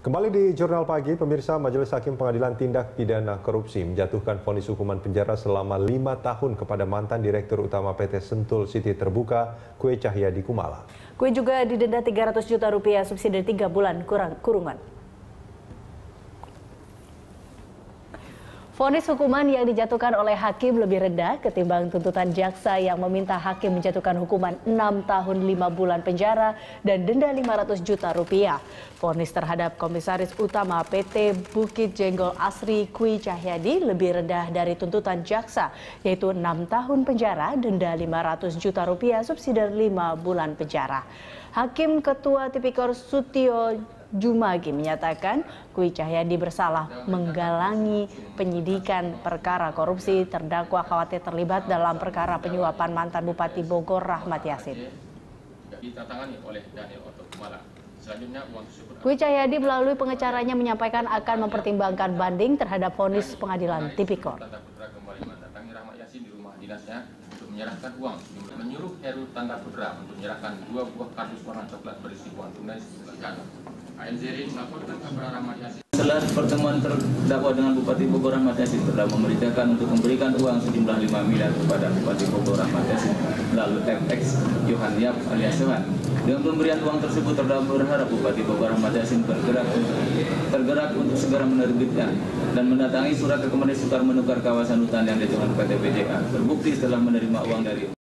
Kembali di Jurnal Pagi, pemirsa Majelis Hakim Pengadilan Tindak Pidana Korupsi menjatuhkan vonis hukuman penjara selama lima tahun kepada mantan Direktur Utama PT Sentul City Terbuka, Kue Cahyadi Kumala. Kue juga didenda 300 juta rupiah subsidi 3 bulan kurang kurungan. Vonis hukuman yang dijatuhkan oleh hakim lebih rendah ketimbang tuntutan jaksa yang meminta hakim menjatuhkan hukuman 6 tahun 5 bulan penjara dan denda 500 juta rupiah. Vonis terhadap komisaris utama PT Bukit Jenggol Asri Kui Cahyadi lebih rendah dari tuntutan jaksa yaitu 6 tahun penjara, denda 500 juta rupiah, subsidi 5 bulan penjara. Hakim Ketua Tipikor Sutio Jumagi menyatakan Kui Cahyadi bersalah menggalangi penyidikan perkara korupsi. Terdakwa khawatir terlibat dalam perkara penyuapan mantan Bupati Bogor Rahmat Yasin. Kui Cahyadi melalui pengecaranya menyampaikan akan mempertimbangkan banding terhadap vonis pengadilan tipikor. Menyerahkan uang. Menyuruh Heru Tanda Putra untuk menyerahkan dua buah kardus warna coklat berisi uang tunai setelah pertemuan terdakwa dengan Bupati Bogor Rahmat Yasin telah memerintahkan untuk memberikan uang sejumlah 5 miliar kepada Bupati Bogor Rahmat Yasin lalu FX Johan Yap alias Johan. Dengan pemberian uang tersebut terdakwa berharap Bupati Bogor Rahmat Yasin bergerak tergerak untuk segera menerbitkan dan mendatangi surat rekomendasi sukar menukar kawasan hutan yang diajukan PT BJA. Terbukti setelah menerima uang dari